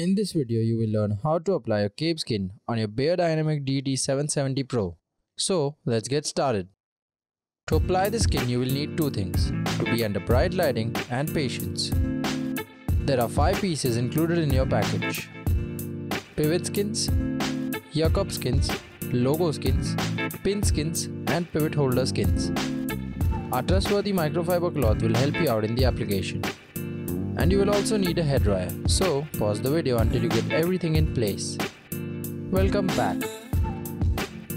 In this video, you will learn how to apply a cape skin on your Beyerdynamic DT770 Pro. So, let's get started. To apply the skin, you will need two things, to be under bright lighting and patience. There are 5 pieces included in your package. Pivot skins, ear cup skins, logo skins, pin skins and pivot holder skins. Our trustworthy microfiber cloth will help you out in the application. And you will also need a hairdryer, so pause the video until you get everything in place. Welcome back.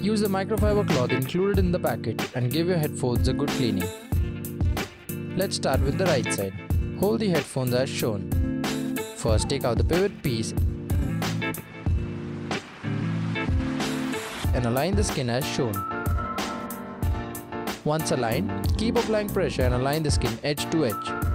Use the microfiber cloth included in the packet and give your headphones a good cleaning. Let's start with the right side. Hold the headphones as shown. First take out the pivot piece and align the skin as shown. Once aligned, keep applying pressure and align the skin edge to edge.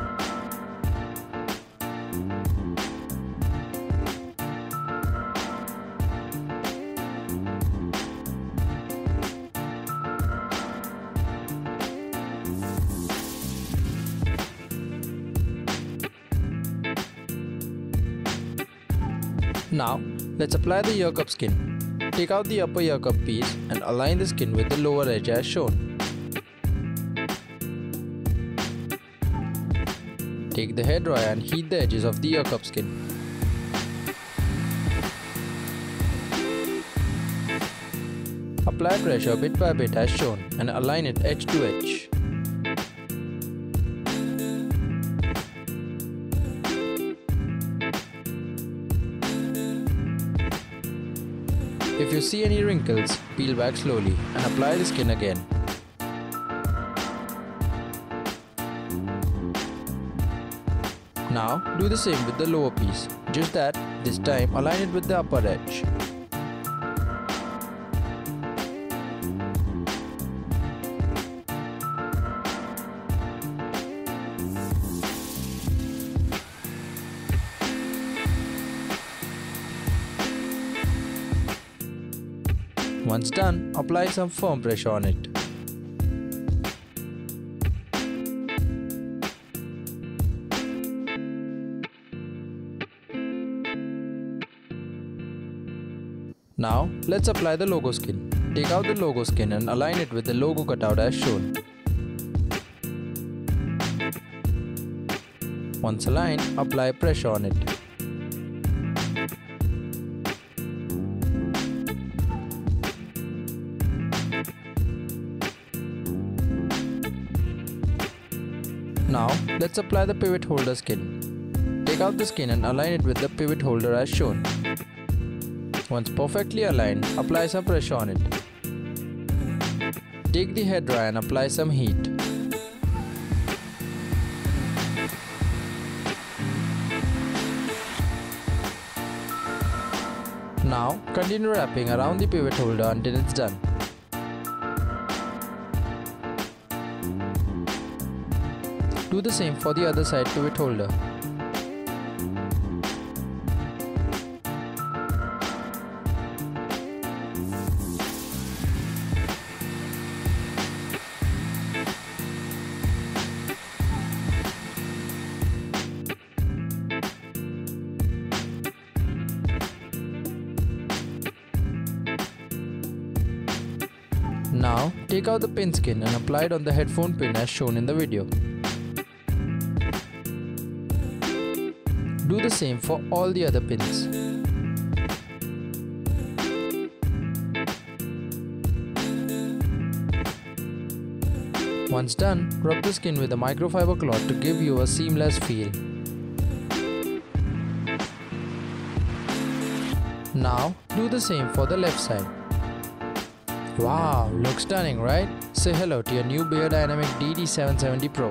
Now, let's apply the ear cup skin. Take out the upper ear cup piece and align the skin with the lower edge as shown. Take the hairdryer and heat the edges of the ear cup skin. Apply pressure bit by bit as shown and align it edge to edge. If you see any wrinkles, peel back slowly and apply the skin again. Now do the same with the lower piece, just that this time align it with the upper edge. Once done, apply some firm pressure on it. Now, let's apply the logo skin. Take out the logo skin and align it with the logo cutout as shown. Once aligned, apply pressure on it. Now, let's apply the pivot holder skin. Take out the skin and align it with the pivot holder as shown. Once perfectly aligned, apply some pressure on it. Take the hairdryer and apply some heat. Now, continue wrapping around the pivot holder until it's done. Do the same for the other side pivot holder. Now, take out the pin skin and apply it on the headphone pin as shown in the video. Do the same for all the other pins. Once done, rub the skin with a microfiber cloth to give you a seamless feel. Now, do the same for the left side. Wow, looks stunning, right? Say hello to your new Beyerdynamic DT770 Pro.